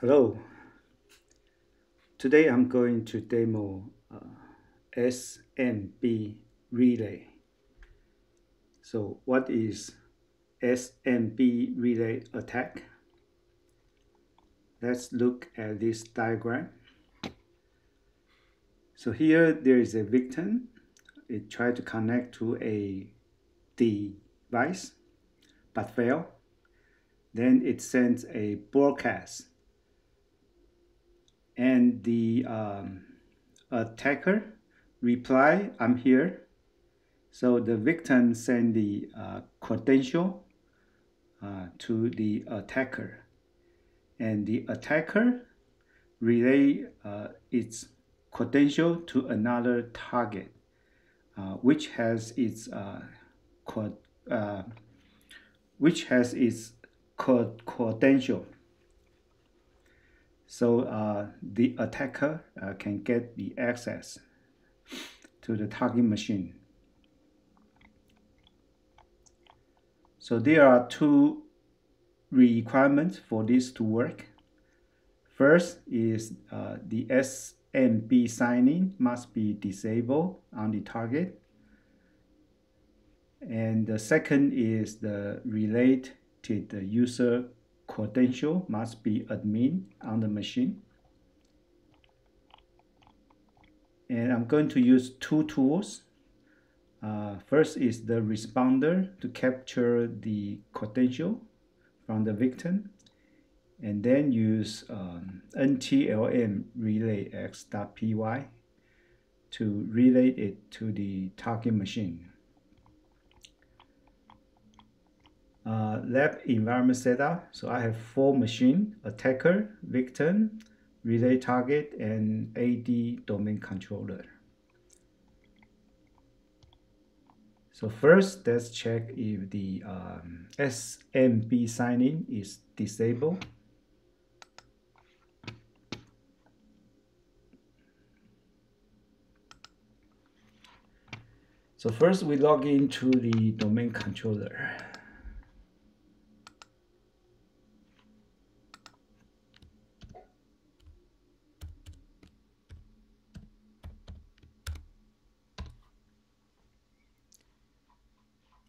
Hello. Today I'm going to demo uh, SMB relay. So what is SMB relay attack? Let's look at this diagram. So here there is a victim. It tried to connect to a device but failed. Then it sends a broadcast and the um, attacker reply, I'm here. So the victim send the uh, credential uh, to the attacker and the attacker relay uh, its credential to another target uh, which has its uh, uh, which has its credential so uh, the attacker uh, can get the access to the target machine. So there are two requirements for this to work. First is uh, the SMB signing must be disabled on the target. And the second is the related user credential must be admin on the machine. And I'm going to use two tools. Uh, first is the responder to capture the credential from the victim and then use um, NTLM relay x.py to relay it to the target machine. Uh, lab environment setup. So I have four machine, attacker, victim, relay target, and AD domain controller. So first, let's check if the um, SMB signing is disabled. So first we log into the domain controller.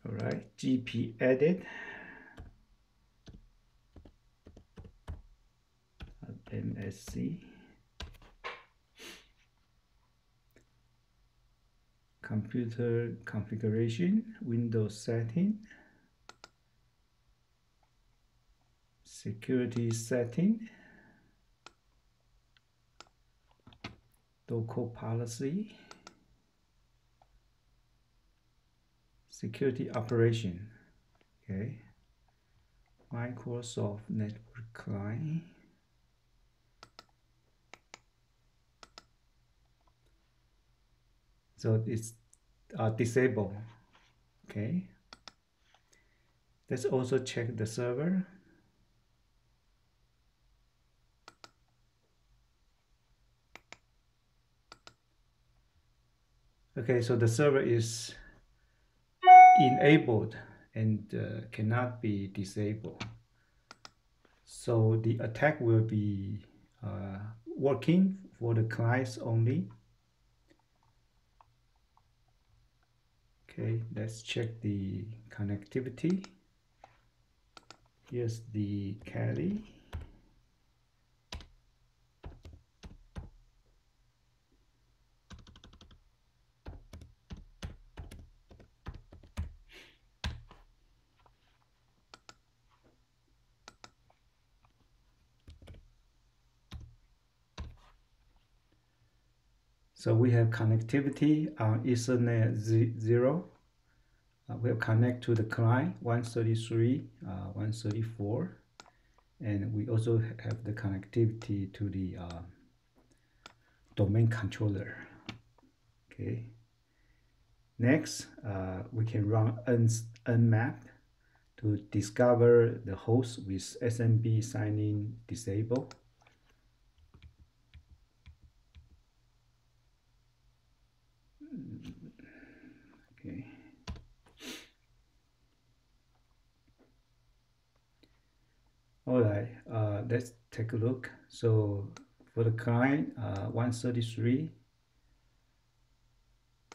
All right gp edit. Msc computer configuration windows setting. Security setting. Local policy security operation. Okay. Microsoft network client. So it's uh, disabled okay. Let's also check the server. Okay so the server is enabled and uh, cannot be disabled. So the attack will be uh, working for the clients only. Okay, let's check the connectivity. Here's the Kali. So we have connectivity on Ethernet 0. Uh, we'll connect to the client 133, uh, 134. And we also have the connectivity to the uh, domain controller. Okay. Next, uh, we can run nmap to discover the host with SMB signing disabled. All right, uh, let's take a look. So for the client, uh, 133,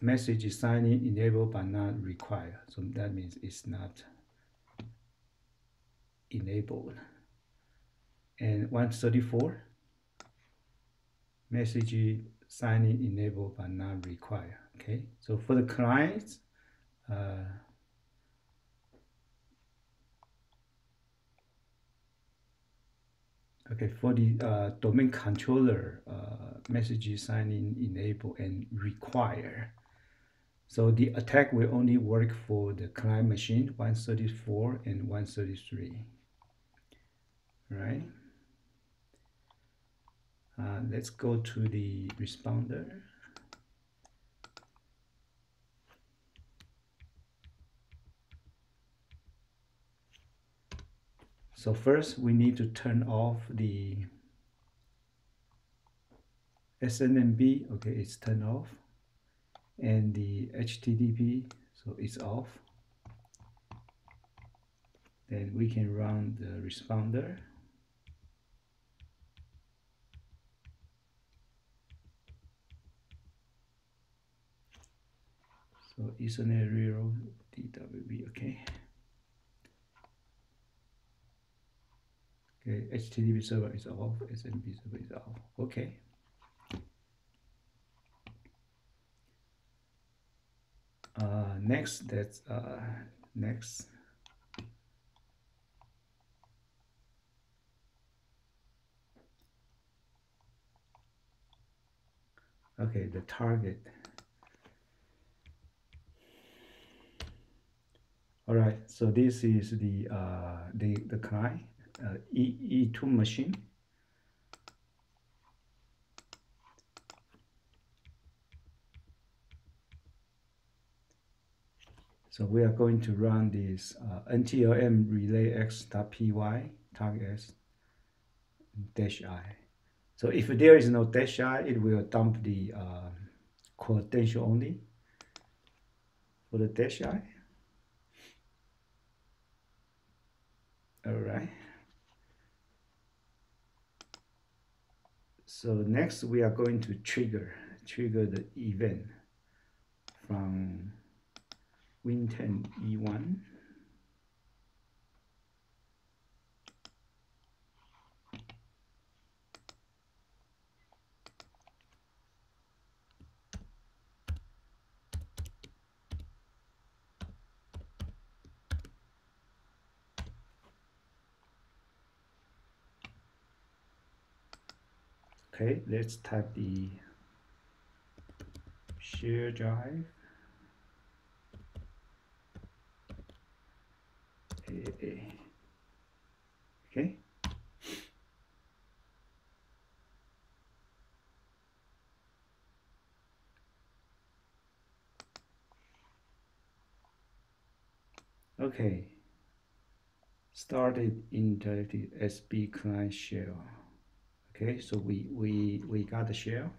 message is signing enabled but not required. So that means it's not enabled. And 134, message signing enabled but not required. Okay, so for the clients, uh, Okay, for the uh, domain controller, uh, message signing enable and require. So the attack will only work for the client machine 134 and 133. Right? Uh, let's go to the responder. So first we need to turn off the SNMP, okay, it's turned off. And the HTTP, so it's off. Then we can run the responder. So Ethernet reroute DWB, okay. Okay, HTTP server is off, SNMP server is off. Okay. Uh, next, that's uh, next. Okay, the target. All right, so this is the uh, the the client uh, e E2 machine. So we are going to run this uh, ntlm relay x.py target x dash i. So if there is no dash i, it will dump the uh, credential only for the dash i. All right. So next we are going to trigger trigger the event from Win10 Okay, let's type the share drive. Okay. Okay. Started interactive SB client shell okay so we we we got the shell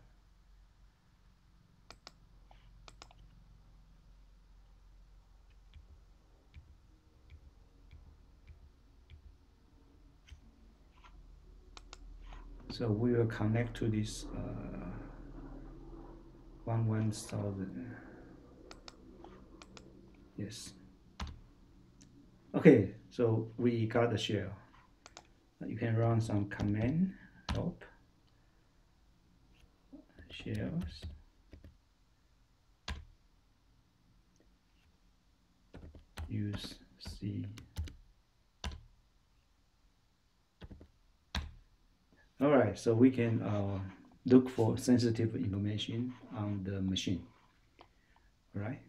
so we will connect to this uh, one one thousand. Yes. Okay so we got the shell you can run some command help shells use C. All right so we can uh, look for sensitive information on the machine. All right.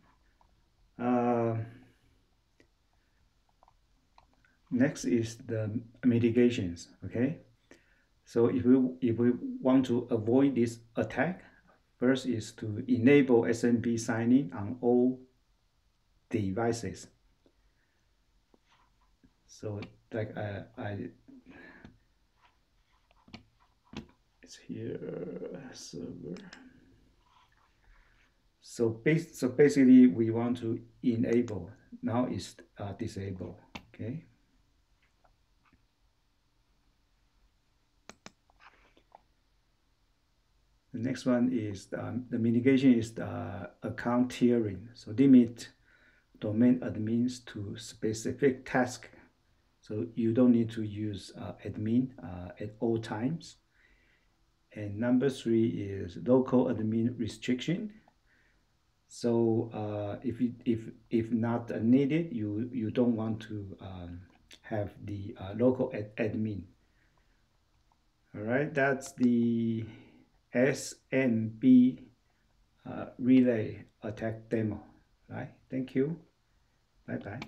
Uh, next is the mitigations okay so if we, if we want to avoid this attack, first is to enable SNMP signing on all devices. So like I, I it's here server. So base, so basically we want to enable. Now it's uh, disabled. Okay. The next one is um, the mitigation is the account tiering. So limit domain admins to specific task. So you don't need to use uh, admin uh, at all times. And number three is local admin restriction. So uh, if if if not needed, you you don't want to um, have the uh, local ad admin. All right, that's the SMB uh, relay attack demo. Right, thank you. Bye bye.